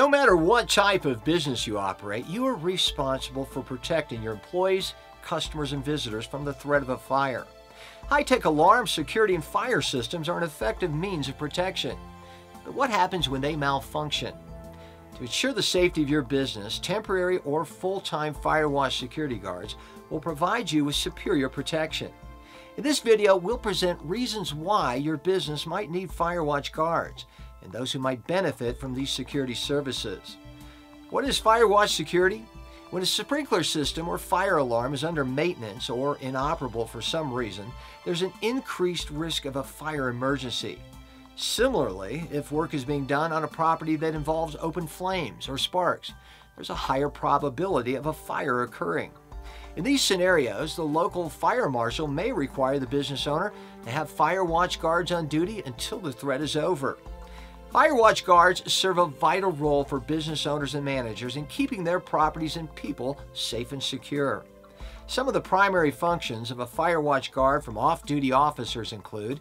No matter what type of business you operate, you are responsible for protecting your employees, customers, and visitors from the threat of a fire. High-tech alarm, security, and fire systems are an effective means of protection. But what happens when they malfunction? To ensure the safety of your business, temporary or full-time Firewatch security guards will provide you with superior protection. In this video, we'll present reasons why your business might need Firewatch guards and those who might benefit from these security services. What is Firewatch security? When a sprinkler system or fire alarm is under maintenance or inoperable for some reason, there's an increased risk of a fire emergency. Similarly, if work is being done on a property that involves open flames or sparks, there's a higher probability of a fire occurring. In these scenarios, the local fire marshal may require the business owner to have fire watch guards on duty until the threat is over. Firewatch guards serve a vital role for business owners and managers in keeping their properties and people safe and secure. Some of the primary functions of a Firewatch guard from off-duty officers include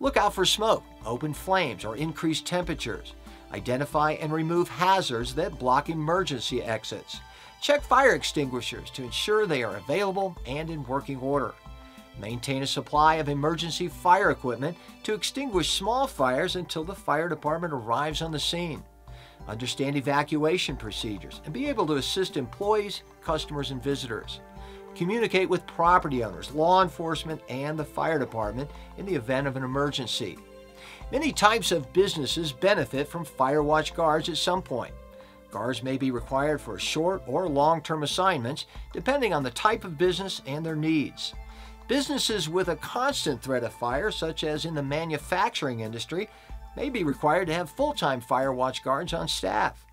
look out for smoke, open flames, or increased temperatures, identify and remove hazards that block emergency exits, check fire extinguishers to ensure they are available and in working order, Maintain a supply of emergency fire equipment to extinguish small fires until the fire department arrives on the scene. Understand evacuation procedures and be able to assist employees, customers, and visitors. Communicate with property owners, law enforcement, and the fire department in the event of an emergency. Many types of businesses benefit from fire watch guards at some point. Guards may be required for short or long-term assignments depending on the type of business and their needs. Businesses with a constant threat of fire, such as in the manufacturing industry, may be required to have full-time fire watch guards on staff.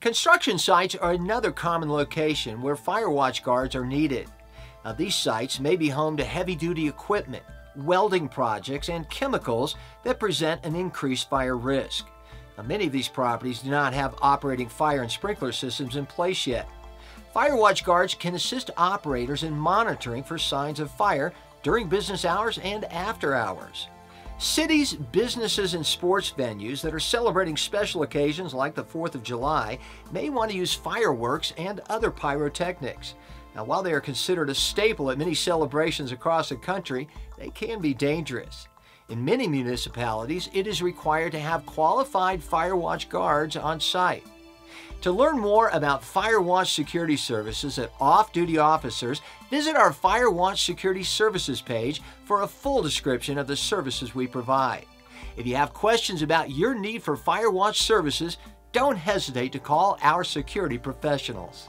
Construction sites are another common location where fire watch guards are needed. Now, these sites may be home to heavy-duty equipment, welding projects, and chemicals that present an increased fire risk. Now, many of these properties do not have operating fire and sprinkler systems in place yet. Firewatch guards can assist operators in monitoring for signs of fire during business hours and after hours. Cities, businesses, and sports venues that are celebrating special occasions like the 4th of July may want to use fireworks and other pyrotechnics. Now, while they are considered a staple at many celebrations across the country, they can be dangerous. In many municipalities, it is required to have qualified Firewatch guards on site. To learn more about Firewatch security services at off-duty officers, visit our Firewatch Security Services page for a full description of the services we provide. If you have questions about your need for Firewatch services, don't hesitate to call our security professionals.